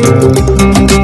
¡Gracias!